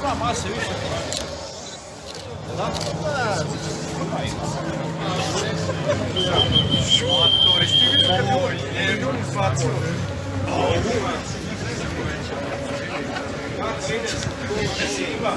Uma massa, viu? Шмотор, ще видим какво е. Не е бил ли фацо? О, не фацо. Как си да се има?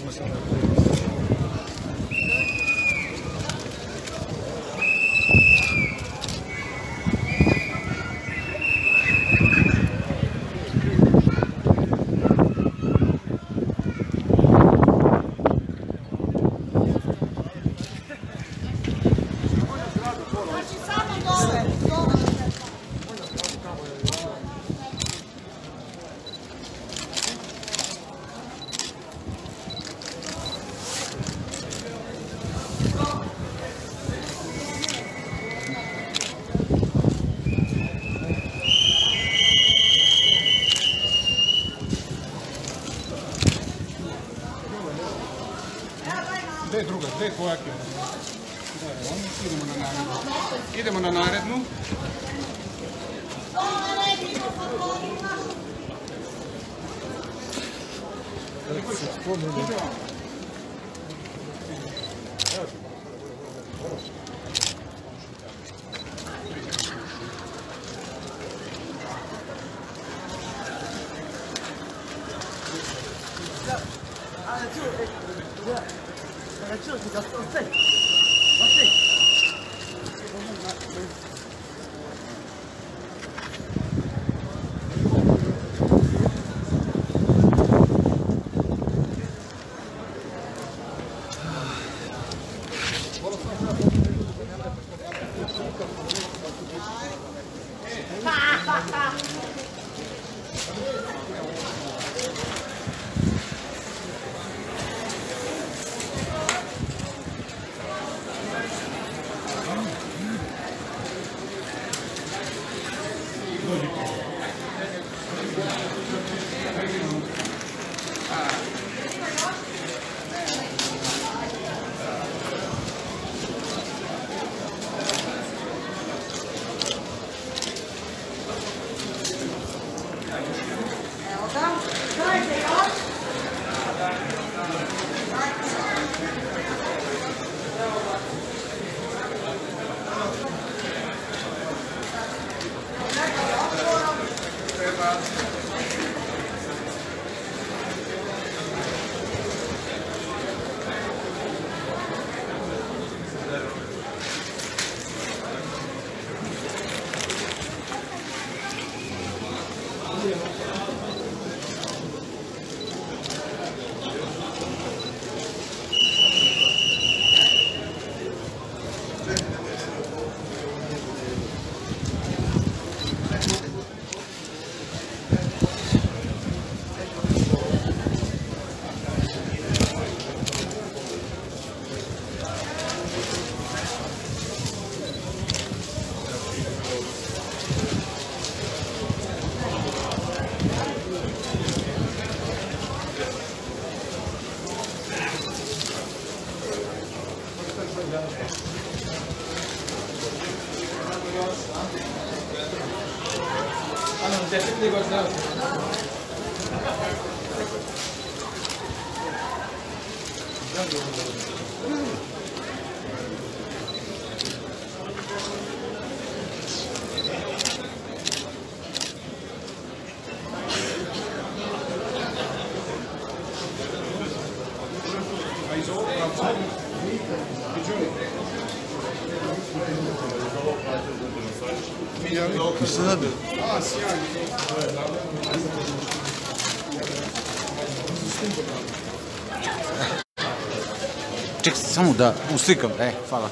próximas. Idemo na narednu. Idemo na narednu. Ale czuł, ale czuł, że to jest Ano, você sempre ligou de Thank you. Kırsın abi. Чек само да усикам. Е, фала.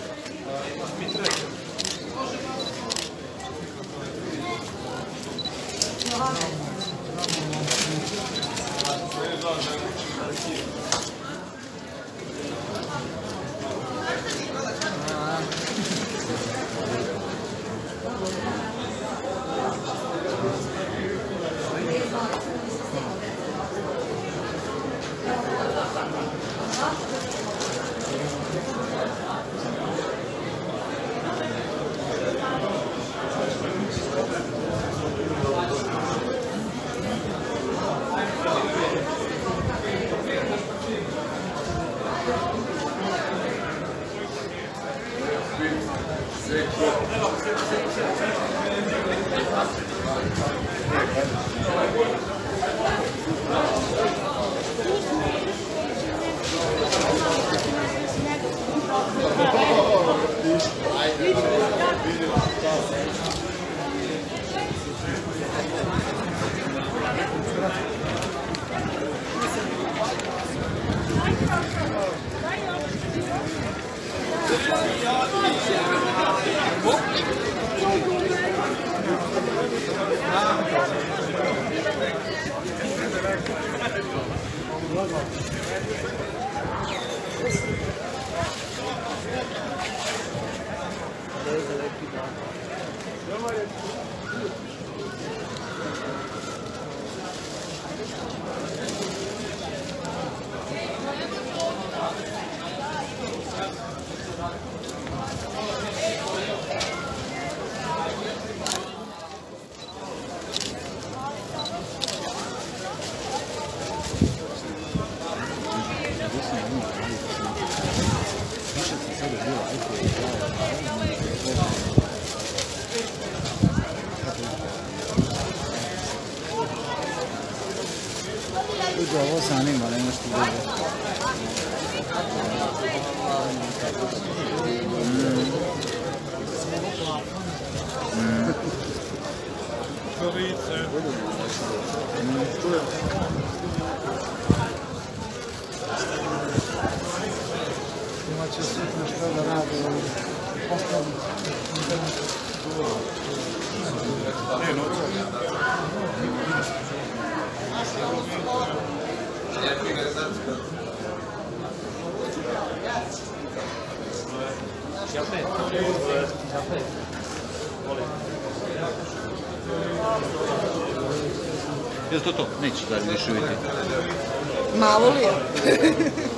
Thank you. će sutra što da Jel to to? Neće da više Malo li je?